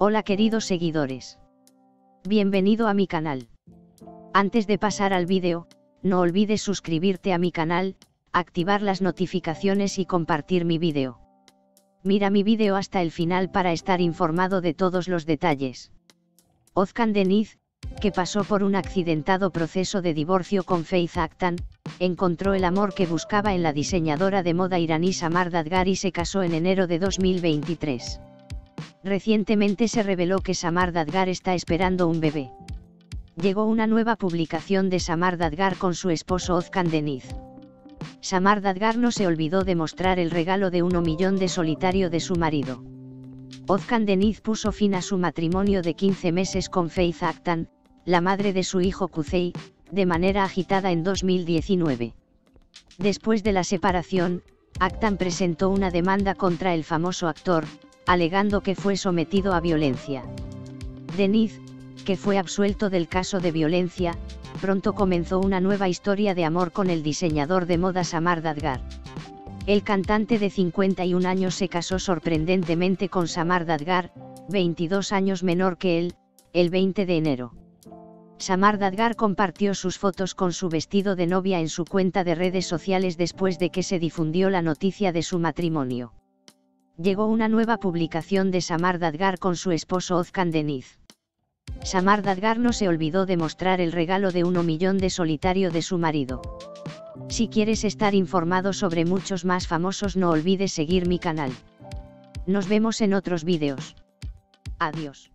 Hola queridos seguidores. Bienvenido a mi canal. Antes de pasar al vídeo, no olvides suscribirte a mi canal, activar las notificaciones y compartir mi vídeo. Mira mi vídeo hasta el final para estar informado de todos los detalles. Ozkan Deniz, que pasó por un accidentado proceso de divorcio con Faith Aktan, encontró el amor que buscaba en la diseñadora de moda iraní Samar Dadgar y se casó en enero de 2023. Recientemente se reveló que Samar Dadgar está esperando un bebé. Llegó una nueva publicación de Samar Dadgar con su esposo Ozkan Deniz. Samar Dadgar no se olvidó de mostrar el regalo de uno millón de solitario de su marido. Ozkan Deniz puso fin a su matrimonio de 15 meses con Faith Aktan, la madre de su hijo Kuzey, de manera agitada en 2019. Después de la separación, Aktan presentó una demanda contra el famoso actor, alegando que fue sometido a violencia. Deniz, que fue absuelto del caso de violencia, pronto comenzó una nueva historia de amor con el diseñador de moda Samar Dadgar. El cantante de 51 años se casó sorprendentemente con Samar Dadgar, 22 años menor que él, el 20 de enero. Samar Dadgar compartió sus fotos con su vestido de novia en su cuenta de redes sociales después de que se difundió la noticia de su matrimonio. Llegó una nueva publicación de Samar Dadgar con su esposo Ozkan Deniz. Samar Dadgar no se olvidó de mostrar el regalo de uno millón de solitario de su marido. Si quieres estar informado sobre muchos más famosos no olvides seguir mi canal. Nos vemos en otros vídeos. Adiós.